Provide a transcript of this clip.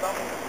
потому